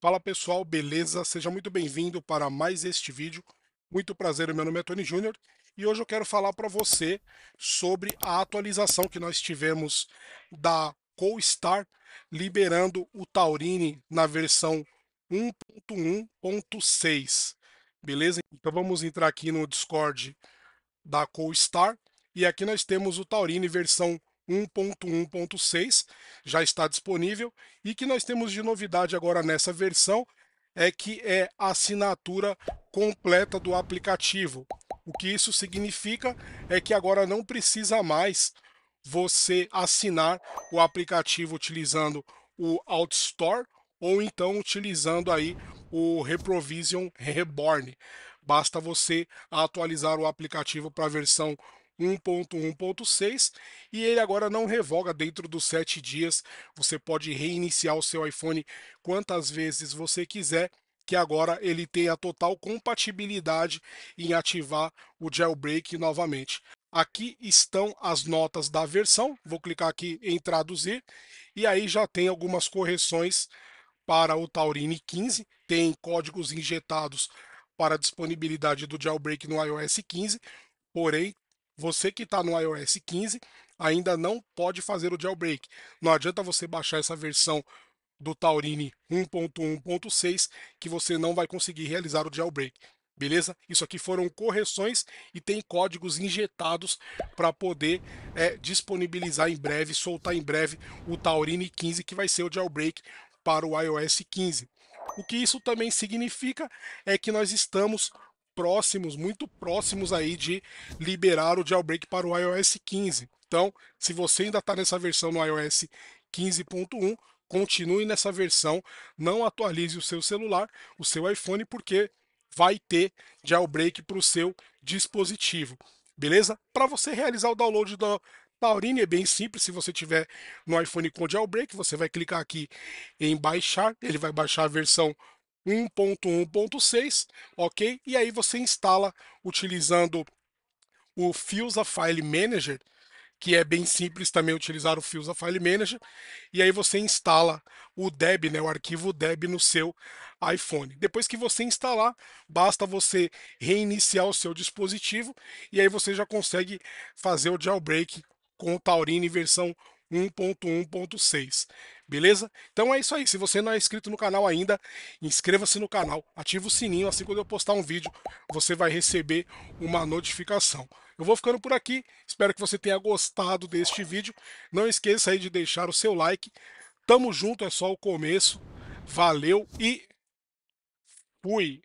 Fala pessoal, beleza? Seja muito bem-vindo para mais este vídeo. Muito prazer, meu nome é Tony Júnior e hoje eu quero falar para você sobre a atualização que nós tivemos da CoStar liberando o Taurine na versão 1.1.6, beleza? Então vamos entrar aqui no Discord da CoStar e aqui nós temos o Taurine versão 1.1.6 já está disponível e que nós temos de novidade agora nessa versão é que é a assinatura completa do aplicativo. O que isso significa é que agora não precisa mais você assinar o aplicativo utilizando o AutoStore ou então utilizando aí o Reprovision Reborn. Basta você atualizar o aplicativo para a versão 1.1.6 e ele agora não revoga dentro dos 7 dias. Você pode reiniciar o seu iPhone quantas vezes você quiser, que agora ele tem a total compatibilidade em ativar o jailbreak novamente. Aqui estão as notas da versão. Vou clicar aqui em traduzir e aí já tem algumas correções para o Taurine 15, tem códigos injetados para disponibilidade do jailbreak no iOS 15, porém você que está no iOS 15 ainda não pode fazer o jailbreak. Não adianta você baixar essa versão do Taurine 1.1.6 que você não vai conseguir realizar o jailbreak. Beleza? Isso aqui foram correções e tem códigos injetados para poder é, disponibilizar em breve, soltar em breve o Taurine 15 que vai ser o jailbreak para o iOS 15. O que isso também significa é que nós estamos próximos, muito próximos aí de liberar o jailbreak para o iOS 15. Então, se você ainda está nessa versão no iOS 15.1, continue nessa versão, não atualize o seu celular, o seu iPhone, porque vai ter jailbreak para o seu dispositivo. Beleza? Para você realizar o download do Taurine é bem simples, se você tiver no iPhone com jailbreak, você vai clicar aqui em baixar, ele vai baixar a versão 1.1.6, ok? E aí você instala utilizando o Fusa File Manager, que é bem simples também utilizar o Fusa File Manager, e aí você instala o Deb, né, o arquivo Deb no seu iPhone. Depois que você instalar, basta você reiniciar o seu dispositivo e aí você já consegue fazer o jailbreak com o Taurine versão 1.1.6. Beleza? Então é isso aí. Se você não é inscrito no canal ainda, inscreva-se no canal, ative o sininho, assim quando eu postar um vídeo, você vai receber uma notificação. Eu vou ficando por aqui, espero que você tenha gostado deste vídeo. Não esqueça aí de deixar o seu like. Tamo junto, é só o começo. Valeu e fui!